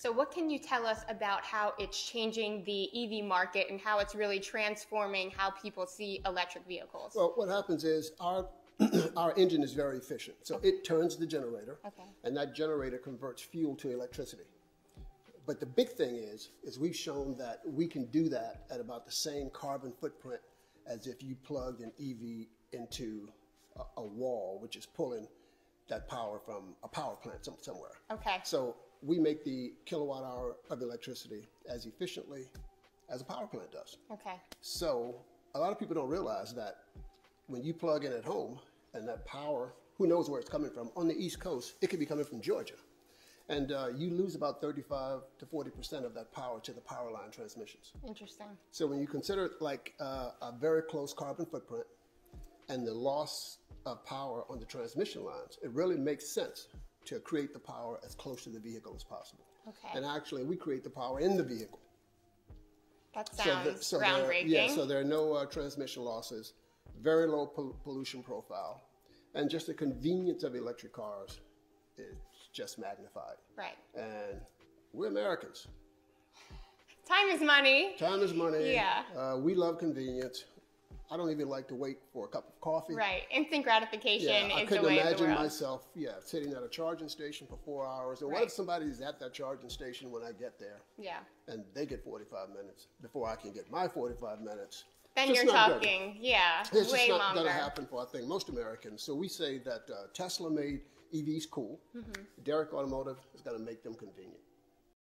So, what can you tell us about how it's changing the EV market and how it's really transforming how people see electric vehicles? Well, what happens is our our engine is very efficient. So it turns the generator, Okay. and that generator converts fuel to electricity. But the big thing is, is we've shown that we can do that at about the same carbon footprint as if you plugged an EV into a, a wall, which is pulling that power from a power plant some, somewhere. Okay. So we make the kilowatt hour of electricity as efficiently as a power plant does. Okay. So a lot of people don't realize that when you plug in at home and that power, who knows where it's coming from? On the East Coast, it could be coming from Georgia. And uh, you lose about 35 to 40% of that power to the power line transmissions. Interesting. So when you consider like uh, a very close carbon footprint and the loss of power on the transmission lines, it really makes sense to create the power as close to the vehicle as possible. Okay. And actually, we create the power in the vehicle. That So sounds the- so groundbreaking. There, yeah, so there are no uh, transmission losses, very low pol- pollution profile, and just the convenience of electric cars is just magnified. right. And we're Americans. Time is money. Time is money. Yeah. Uh, we love convenience. I don't even like to wait for a cup of coffee. Right. Instant gratification Yeah, I is the couldn't way of the imagine myself, yeah, sitting at a charging station for four hours. Or what Right. if somebody's at that charging station when I get there Yeah. and they get 45 minutes before I can get my 45 minutes? Then you're not good. talking, yeah, It's way just not longer. going to happen for I think most Americans. So we say that uh, Tesla made EVs cool. Mm-hmm. Derek Automotive is going to make them convenient.